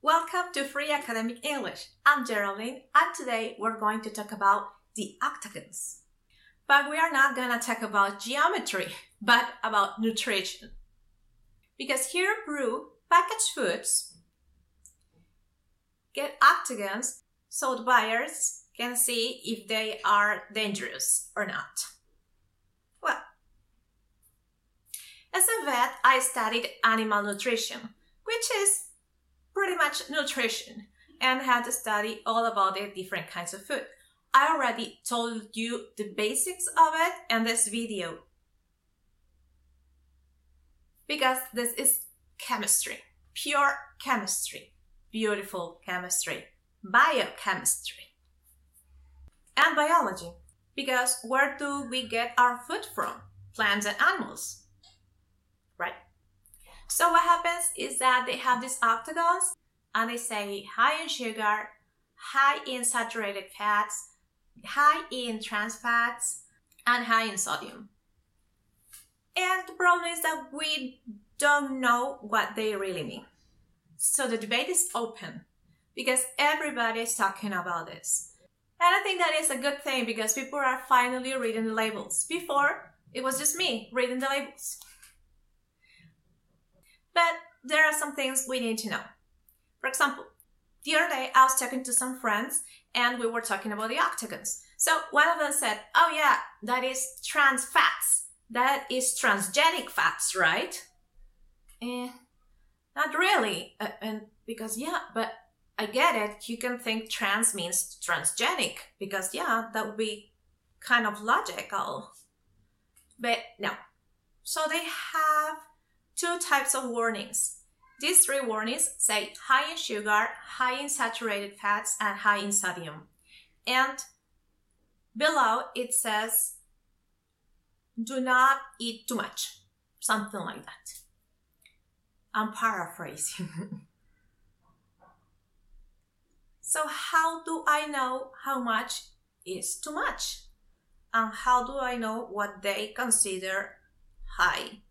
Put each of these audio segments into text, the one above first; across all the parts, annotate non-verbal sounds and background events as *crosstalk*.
Welcome to Free Academic English. I'm Geraldine, and today we're going to talk about the octagons. But we are not gonna talk about geometry, *laughs* but about nutrition. Because here Peru, packaged foods get octagons so the buyers can see if they are dangerous or not. Well, as a vet, I studied animal nutrition, which is pretty much nutrition, and had to study all about the different kinds of food. I already told you the basics of it in this video. Because this is chemistry, pure chemistry, beautiful chemistry, biochemistry, and biology. Because where do we get our food from? Plants and animals. So what happens is that they have these octagons and they say high in sugar, high in saturated fats, high in trans fats, and high in sodium. And the problem is that we don't know what they really mean. So the debate is open because everybody is talking about this. And I think that is a good thing because people are finally reading the labels. Before, it was just me reading the labels. But there are some things we need to know. For example, the other day I was talking to some friends and we were talking about the octagons. So one of them said, Oh, yeah, that is trans fats. That is transgenic fats, right? Eh, not really. Uh, and because, yeah, but I get it. You can think trans means transgenic because, yeah, that would be kind of logical. But no. So they have two types of warnings. These three warnings say high in sugar, high in saturated fats, and high in sodium. And below it says do not eat too much, something like that. I'm paraphrasing. *laughs* so, how do I know how much is too much? And how do I know what they consider high?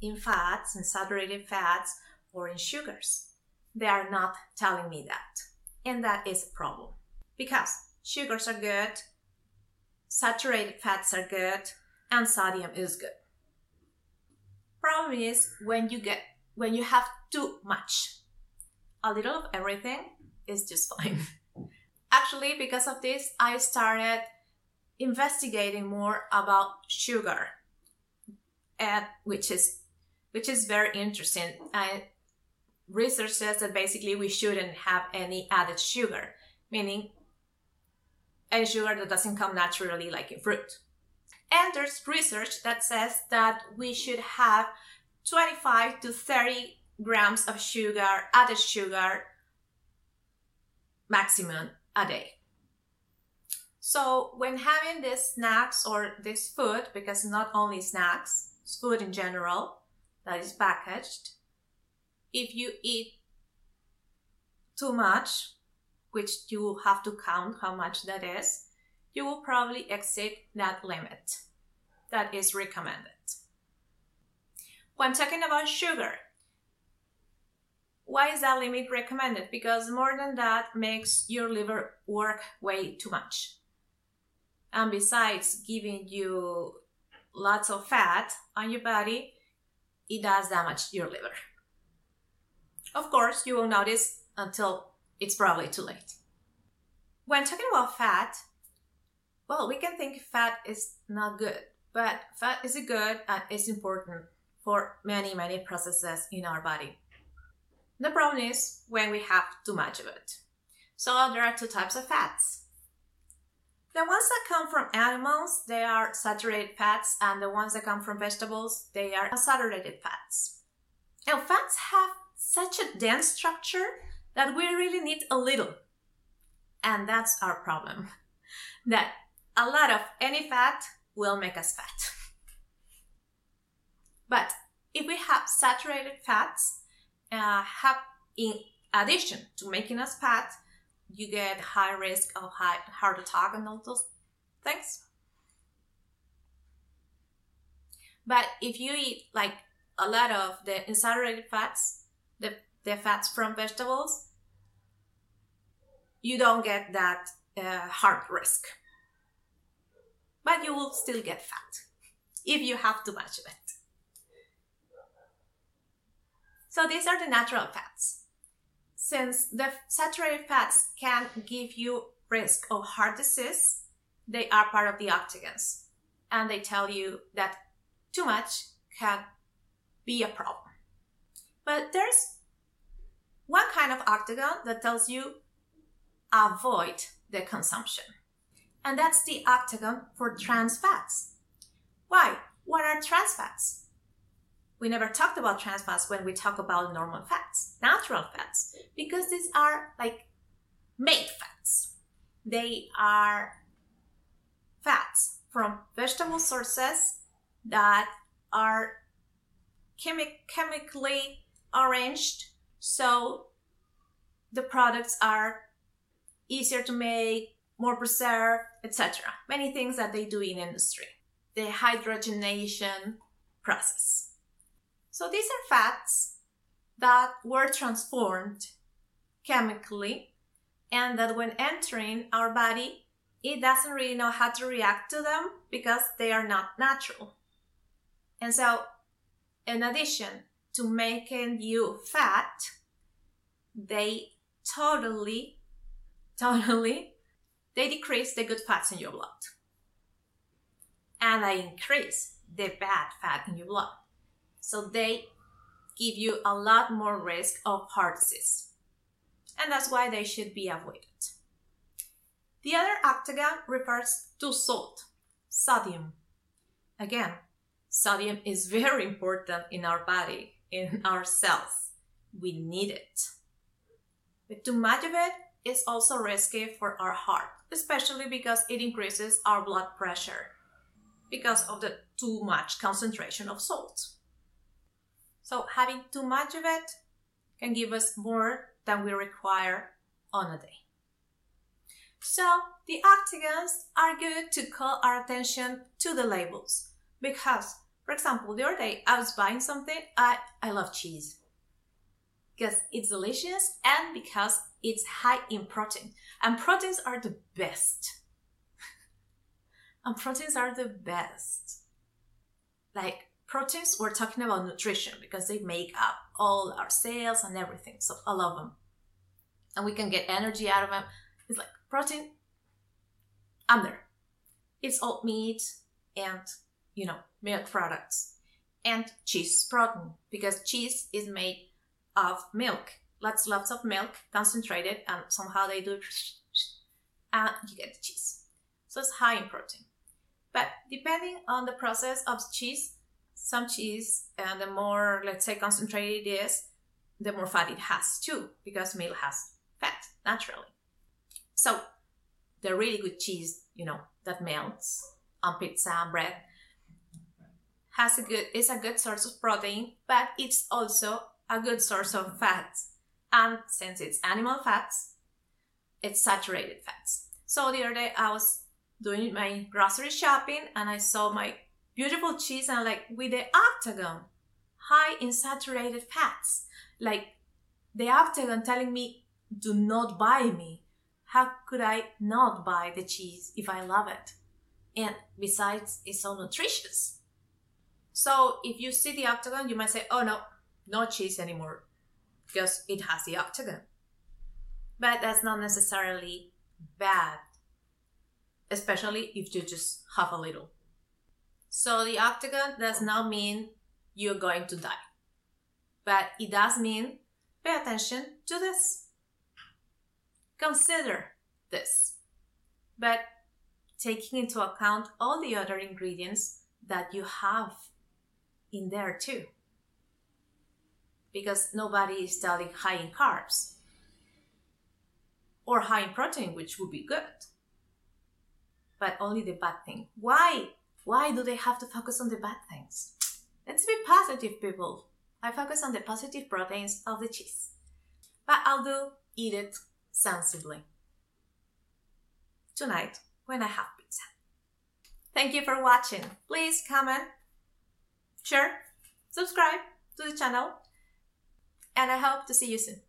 In fats, in saturated fats, or in sugars. They are not telling me that. And that is a problem. Because sugars are good, saturated fats are good, and sodium is good. Problem is when you get when you have too much. A little of everything is just fine. *laughs* Actually, because of this, I started investigating more about sugar, and which is which is very interesting. Research says that basically we shouldn't have any added sugar, meaning any sugar that doesn't come naturally, like in fruit. And there's research that says that we should have 25 to 30 grams of sugar, added sugar, maximum a day. So when having these snacks or this food, because not only snacks, food in general, that is packaged. If you eat too much, which you have to count how much that is, you will probably exceed that limit that is recommended. When talking about sugar, why is that limit recommended? Because more than that makes your liver work way too much. And besides giving you lots of fat on your body, it does damage your liver. Of course, you won't notice until it's probably too late. When talking about fat, well, we can think fat is not good, but fat is good and is important for many, many processes in our body. The problem is when we have too much of it. So there are two types of fats. The ones that come from animals, they are saturated fats, and the ones that come from vegetables, they are unsaturated fats. And fats have such a dense structure that we really need a little. And that's our problem. *laughs* That a lot of any fat will make us fat. *laughs* But if we have saturated fats, uh, have in addition to making us fat, you get high risk of high, heart attack and all those things. But if you eat like a lot of the unsaturated fats, the, the fats from vegetables, you don't get that uh, heart risk. But you will still get fat if you have too much of it. So these are the natural fats. Since the saturated fats can give you risk of heart disease, they are part of the octagons. And they tell you that too much can be a problem. But there's one kind of octagon that tells you avoid the consumption. And that's the octagon for trans fats. Why? What are trans fats? We never talked about trans fats when we talk about normal fats, natural fats, because these are like made fats. They are fats from vegetable sources that are chemi- chemically arranged so the products are easier to make, more preserved, etc. Many things that they do in industry. The hydrogenation process. So these are fats that were transformed chemically and that when entering our body, it doesn't really know how to react to them because they are not natural. And so, in addition to making you fat, they totally, totally, they decrease the good fats in your blood. And they increase the bad fat in your blood. So they give you a lot more risk of heart disease. And that's why they should be avoided. The other octagon refers to salt, sodium. Again, sodium is very important in our body, in our cells. We need it. But too much of it is also risky for our heart, especially because it increases our blood pressure because of the too much concentration of salt. So having too much of it can give us more than we require on a day. So the octagons are good to call our attention to the labels because, for example, the other day I was buying something. I, I love cheese because it's delicious and because it's high in protein. And proteins are the best. *laughs* and proteins are the best. Like proteins, we're talking about nutrition because they make up all our cells and everything. So I love them. And we can get energy out of them. It's like protein, I'm there. It's all meat and, you know, milk products. And cheese protein because cheese is made of milk. Lots, lots of milk concentrated, and somehow they do, and you get the cheese. So it's high in protein. But depending on the process of cheese, some cheese, and the more, let's say, concentrated it is, the more fat it has too, because milk has fat naturally. So the really good cheese, you know, that melts on pizza and bread has a good is a good source of protein, but it's also a good source of fats. And since it's animal fats, it's saturated fats. So the other day I was doing my grocery shopping and I saw my beautiful cheese and like with the octagon, high in saturated fats. Like the octagon telling me, do not buy me. How could I not buy the cheese if I love it? And besides, it's so nutritious. So if you see the octagon, you might say, oh no, no cheese anymore because it has the octagon. But that's not necessarily bad, especially if you just have a little. So the octagon does not mean you're going to die, but it does mean pay attention to this. Consider this, but taking into account all the other ingredients that you have in there too because nobody is telling high in carbs or high in protein, which would be good. But only the bad thing. Why? Why do they have to focus on the bad things? Let's be positive, people. I focus on the positive proteins of the cheese. But I'll do eat it sensibly. Tonight, when I have pizza. Thank you for watching. Please comment, share, subscribe to the channel, and I hope to see you soon.